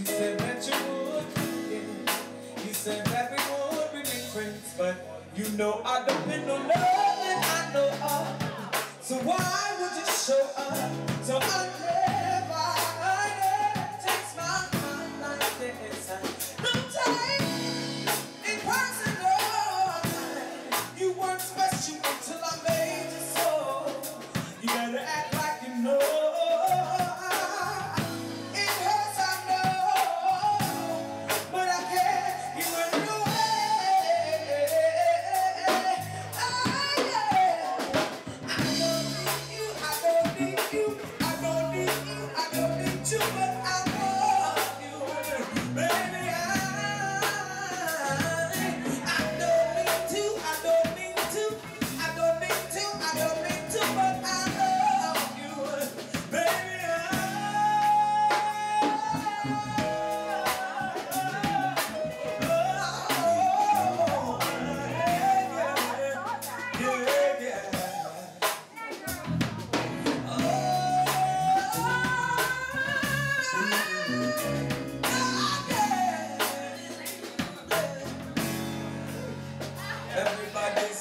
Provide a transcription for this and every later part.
He said that you would, yeah. He said that we would be friends, but you know I don't depend on nothing I know of. So why would you show up? So I never, I never takes my mind like this. No time, in person, no time. You weren't special.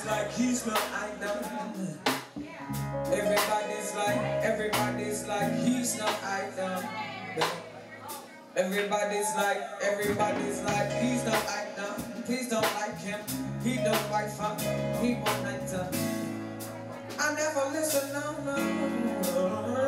Like he's not I know. Everybody's like everybody's like he's not I know. Everybody's like everybody's like he's not I know. Please don't like him. He don't fight for he won't enter. I never listen, no, no.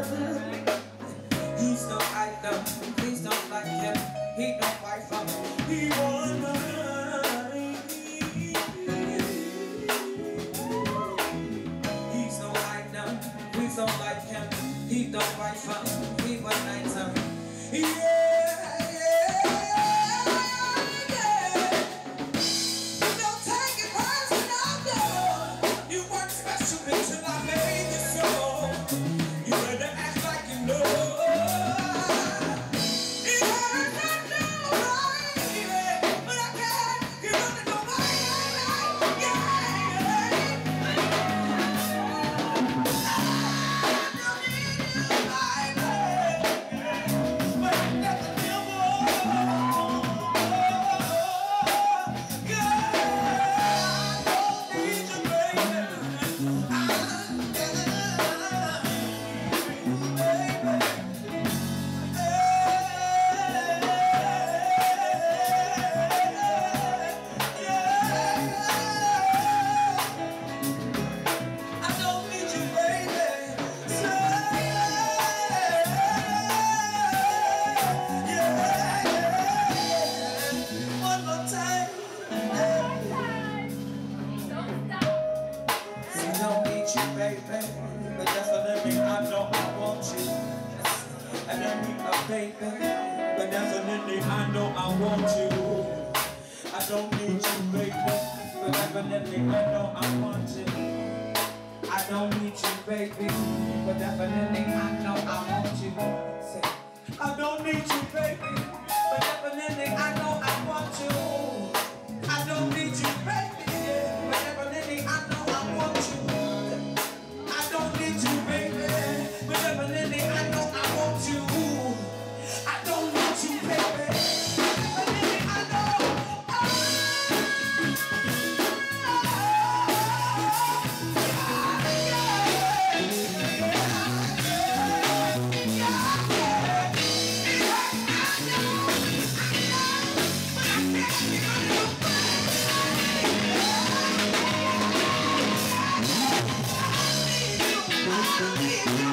baby. But definitely I know I want you. I don't need you, baby. But definitely I know I want you. I don't need you, baby. But definitely I know I want you. Say, I don't need you, baby. But definitely I know I want you. I don't need you, baby. Música